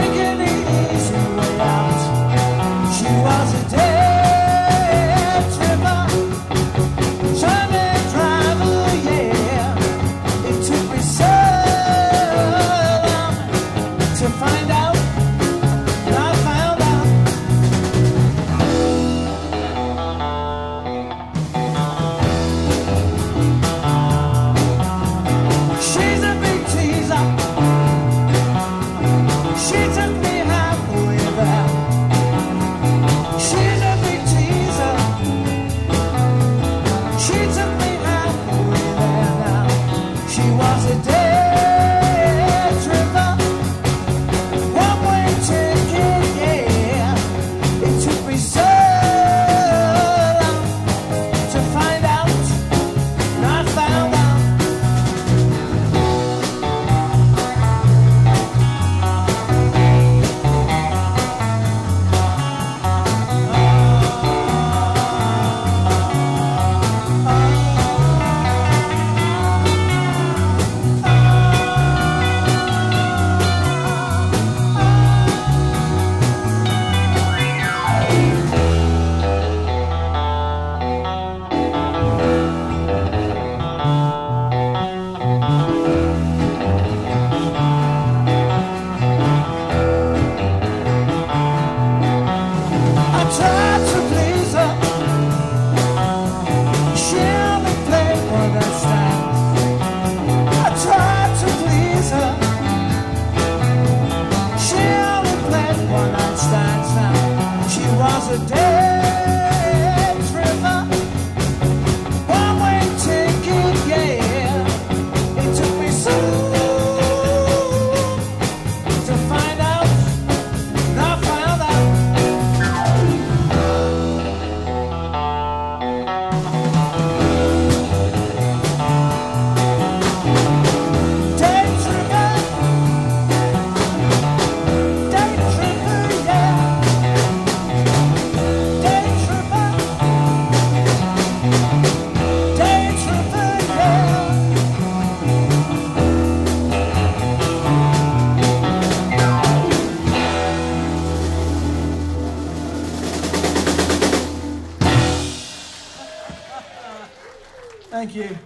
taking Thank you.